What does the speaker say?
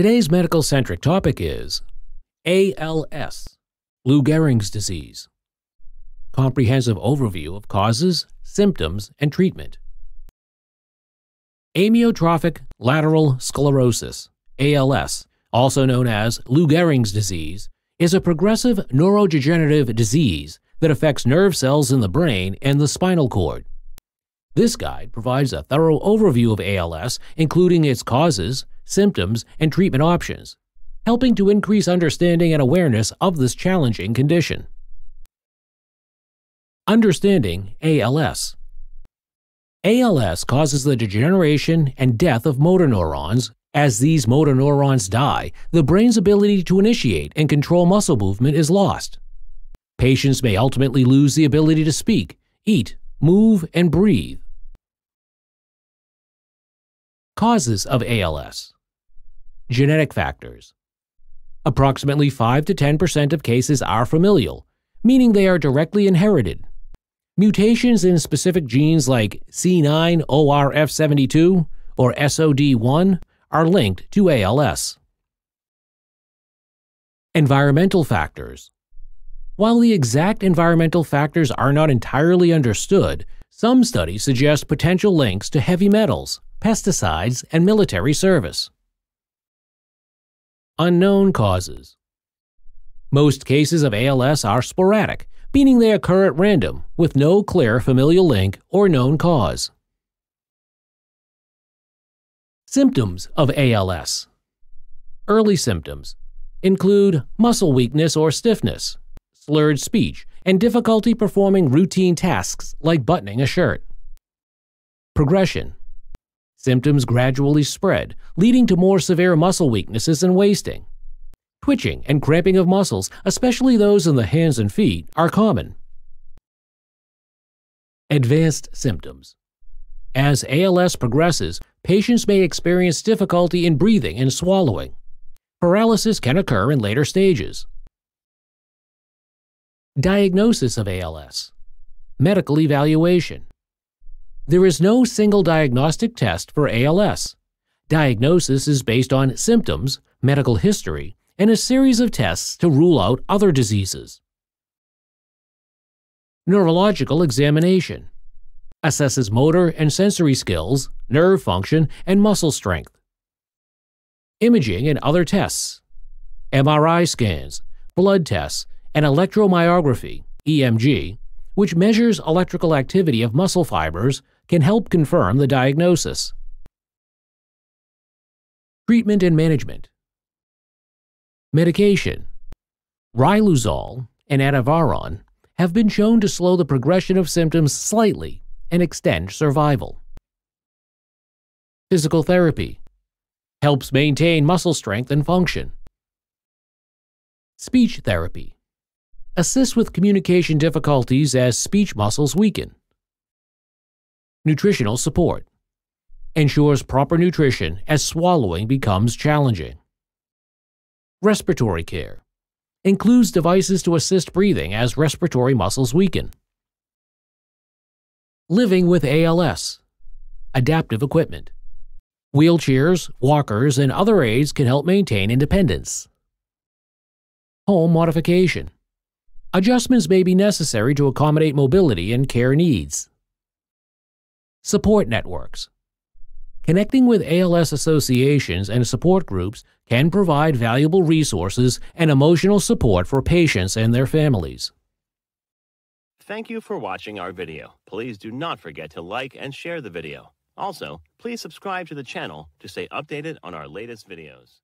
Today's medical centric topic is ALS, Lou Gehrig's disease. Comprehensive overview of causes, symptoms, and treatment. Amyotrophic lateral sclerosis, ALS, also known as Lou Gehrig's disease, is a progressive neurodegenerative disease that affects nerve cells in the brain and the spinal cord. This guide provides a thorough overview of ALS, including its causes, symptoms, and treatment options, helping to increase understanding and awareness of this challenging condition. Understanding ALS ALS causes the degeneration and death of motor neurons. As these motor neurons die, the brain's ability to initiate and control muscle movement is lost. Patients may ultimately lose the ability to speak, eat, move, and breathe. Causes of ALS Genetic factors. Approximately 5 to 10% of cases are familial, meaning they are directly inherited. Mutations in specific genes like C9orf72 or SOD1 are linked to ALS. Environmental factors. While the exact environmental factors are not entirely understood, some studies suggest potential links to heavy metals, pesticides, and military service. Unknown causes. Most cases of ALS are sporadic, meaning they occur at random with no clear familial link or known cause. Symptoms of ALS Early symptoms include muscle weakness or stiffness, slurred speech, and difficulty performing routine tasks like buttoning a shirt. Progression Symptoms gradually spread, leading to more severe muscle weaknesses and wasting. Twitching and cramping of muscles, especially those in the hands and feet, are common. Advanced symptoms. As ALS progresses, patients may experience difficulty in breathing and swallowing. Paralysis can occur in later stages. Diagnosis of ALS. Medical evaluation. There is no single diagnostic test for ALS. Diagnosis is based on symptoms, medical history, and a series of tests to rule out other diseases. Neurological examination assesses motor and sensory skills, nerve function, and muscle strength. Imaging and other tests, MRI scans, blood tests, and electromyography, EMG, which measures electrical activity of muscle fibers, can help confirm the diagnosis. Treatment and management. Medication. Riluzole and edaravone have been shown to slow the progression of symptoms slightly and extend survival. Physical therapy helps maintain muscle strength and function. Speech therapy assists with communication difficulties as speech muscles weaken. Nutritional support ensures proper nutrition as swallowing becomes challenging. Respiratory care includes devices to assist breathing as respiratory muscles weaken. Living with ALS adaptive equipment. Wheelchairs, walkers, and other aids can help maintain independence. Home modification Adjustments may be necessary to accommodate mobility and care needs. Support networks. Connecting with ALS associations and support groups can provide valuable resources and emotional support for patients and their families. Thank you for watching our video. Please do not forget to like and share the video. Also, please subscribe to the channel to stay updated on our latest videos.